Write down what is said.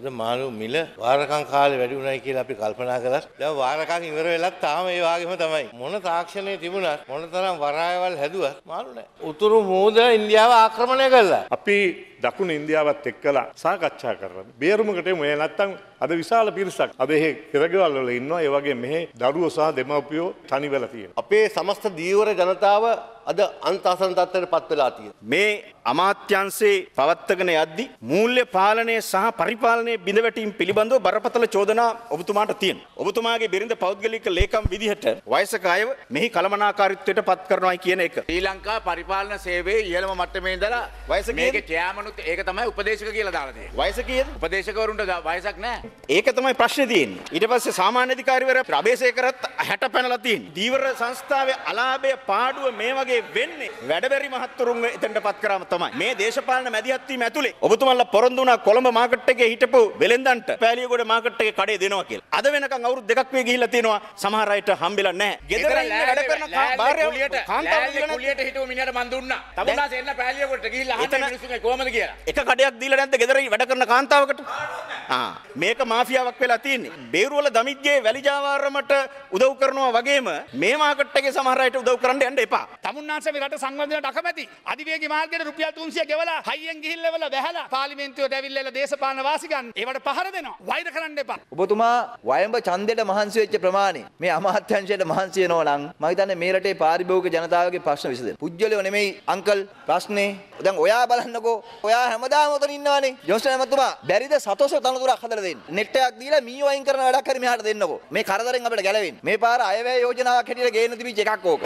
මොකද මාළු මිල වාරකම් කාලේ වැඩි උනායි කියලා අපි කල්පනා කළා. දැන් වාරකම් ඉවර වෙලත් තාම ඒ වගේම තමයි. මොන තාක්ෂණය තිබුණත් මොන තරම් වරායවල් හැදුවත් මාළු නැහැ. උතුරු මෝද ඉන්දියාව ආක්‍රමණය කළා. අපි දකුණු ඉන්දියාවත් එක්කලා සාකච්ඡා කරන්න. බේරුමකට මේ නැත්තම් අද විශාල පිරිසක් අද එහෙ පෙරගෙවල් වල ඉන්නවා. ඒ වගේ මෙහෙ දරුවෝ සහ දෙමව්පියෝ තනි වෙලා තියෙනවා. අපේ සමස්ත දීවර ජනතාව අද අන්තාසන තත්ත්වයට පත් වෙලා තියෙනවා. මේ අමාත්‍යංශේ පවත්වගෙන යද්දි මූල්‍ය පාලනය සහ පරිපාලනයේ බිඳවැටීම් පිළිබඳව බරපතල චෝදනා ඔබතුමාට තියෙනවා. ඔබතුමාගේ බිරිඳ පෞද්ගලික ලේකම් විදිහට වයසක අයව මෙහි කළමනාකාරීත්වයට පත් කරනවායි කියන එක. ශ්‍රී ලංකා පරිපාලන සේවේ ඉහළම මට්ටමේ ඉඳලා වයස කීයද? මේකේ චෑමනුත් ඒක තමයි උපදේශක කියලා දාලා තියෙන්නේ. වයස කීයද? උපදේශකවරුන්ට වයසක් නැහැ. ඒක තමයි ප්‍රශ්නේ තියෙන්නේ. ඊට පස්සේ සාමාන්‍ය අධිකාරිවරයා ප්‍රබේසේකරත් 60 පැනලා තියෙන්නේ. දීවර සංස්ථාවේ අලාභය පාඩුව මේ වගේ වෙන්නේ වැඩබැරි මහත්තුරුන්ව එතනට පත් කරාම තමයි. මේ දේශපාලන මැදිහත් වීම ඇතුලේ ඔබතුමන්ලා පොරොන්දු වුණා කොළඹ මාකට් එකේ හිටපු වෙලෙන්දන්ට පෑලියගොඩ මාකට් එකේ කඩේ දෙනවා කියලා. අද වෙනකන් අවුරුදු දෙකක් වේ ගිහිල්ලා තියෙනවා. සමහර අයට හම්බෙලා නැහැ. ගෙදර ඉන්න වැඩ කරන භාර්යාව කාන්තාව ලෑල්ලේ කියලා කුලියට හිටපු මිනිහට මන් දුන්නා. තමුන්නාස එන්න පෑලියකොට ගිහිල්ලා අහන්න මිනිස්සුන්ගේ කොහමද කියලා. එක කඩයක් දීලා නැද්ද ගෙදර වැඩ කරන කාන්තාවකට? ආ මේක මාෆියාවක් වෙලා තියෙන්නේ. බේරුවල දමිත්ගේ වැලිජාවාරමට උදව් කරනවා වගේම මේ මාකට් එකේ සමහර අයට උදව් කරන්න යන්න එපා. තමුන්නාසේ රට සංවර්ධනයට අකමැති. අධිවේගී මාර්ගයට රුපියල් 300 ගෙවලා හයියෙන් ගිහිල්ලා බැහැලා පාර්ලිමේන්තුවට ඇවිල්ලා දේශපාලන වාසි ගන්න. ඒවට පහර දෙනවා. වෛර කරන්න එපා. ඔබතුමා වයඹ ඡන්දයට මහන්සි වෙච්ච ප්‍රමාණය මේ අමාත්‍යංශයට මහන්සි වෙනවා නම් මම හිතන්නේ මේ රටේ පාරිභෝගික ජනතාවගේ ප්‍රශ්න විසඳෙන්න. පුජ්‍යලයෝ නෙමෙයි අංකල් ප්‍රශ්නේ. දැන් ඔයා බලන්නකෝ. ඔයා හැමදාම උතන ඉන්නවනේ. ජොන්සන් මහත්මයා බැරිද සතෝස තනතුරක් හදලා දෙන්න. නෙට් එකක් දීලා මීයෝ අයින් කරන වැඩක් හරි මෙහාට දෙන්නකෝ. මේ කරදරෙන් අපිට ගැලවෙන්න. මේ පාර අයවැය යෝජනාවක් හැටියට ගේන්න තිබිච්ච එකක් ඕක.